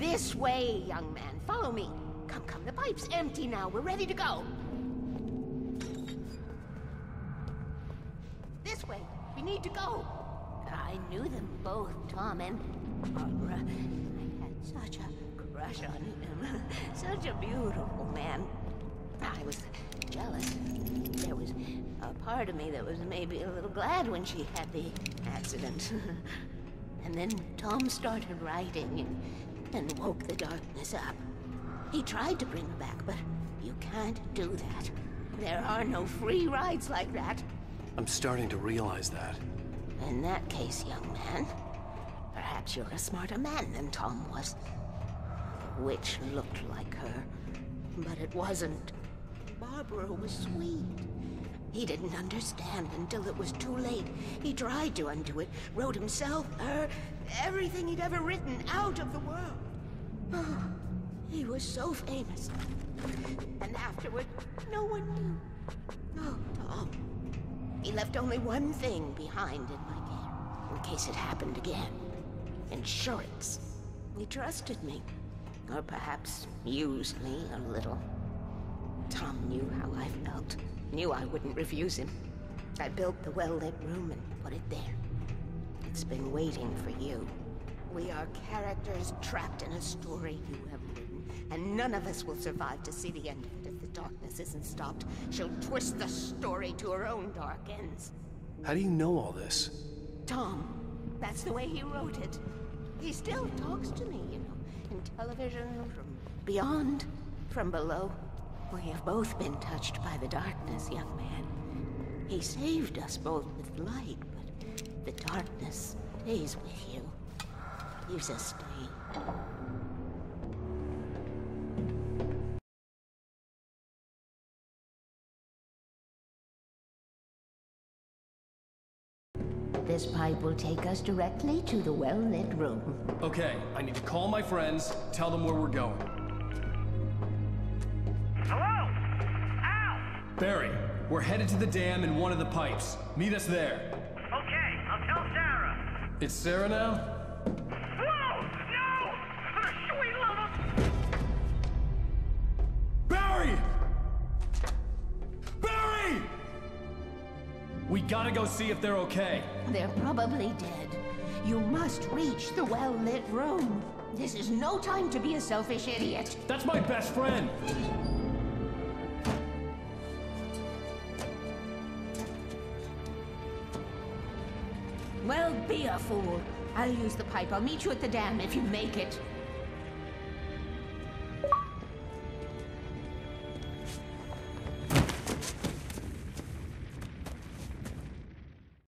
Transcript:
This way, young man. Follow me. Come, come, the pipe's empty now. We're ready to go. This way. We need to go. I knew them both, Tom and Barbara. I had such a crush on him. such a beautiful man. I was jealous. There was a part of me that was maybe a little glad when she had the accident. and then Tom started writing and, and woke the darkness up. He tried to bring her back, but you can't do that. There are no free rides like that. I'm starting to realize that. In that case, young man, perhaps you're a smarter man than Tom was. The witch looked like her, but it wasn't. Barbara was sweet. He didn't understand until it was too late. He tried to undo it, wrote himself, her, everything he'd ever written out of the world. Oh, he was so famous. And afterward, no one knew. Oh, Tom. He left only one thing behind in my care, in case it happened again. Insurance. He trusted me. Or perhaps used me a little. Tom knew how I felt. Knew I wouldn't refuse him. I built the well-lit room and put it there. It's been waiting for you. We are characters trapped in a story you have written, and none of us will survive to see the end of it if the darkness isn't stopped. She'll twist the story to her own dark ends. How do you know all this? Tom, that's the way he wrote it. He still talks to me, you know, in television, from beyond, from below. We have both been touched by the darkness, young man. He saved us both with light, but the darkness stays with you. Leaves a stain. This pipe will take us directly to the well-lit room. Okay, I need to call my friends, tell them where we're going. Hello? Al! Barry, we're headed to the dam in one of the pipes. Meet us there. It's Sarah now? Whoa! No! For the sweet love of... Barry! Barry! We gotta go see if they're okay. They're probably dead. You must reach the well-lit room. This is no time to be a selfish idiot. That's my best friend. Well, be a fool. I'll use the pipe. I'll meet you at the dam if you make it.